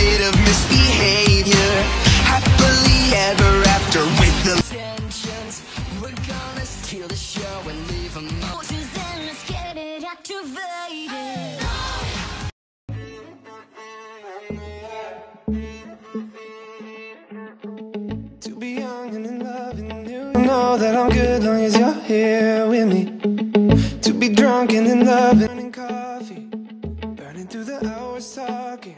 bit of misbehavior. Happily ever after with the tensions, We're gonna steal the show and leave them Emotions and let's get it activated. To be young and in love and you Know that I'm good long as you're here with me. To be drunk and in love and coffee. Burning through the hours talking.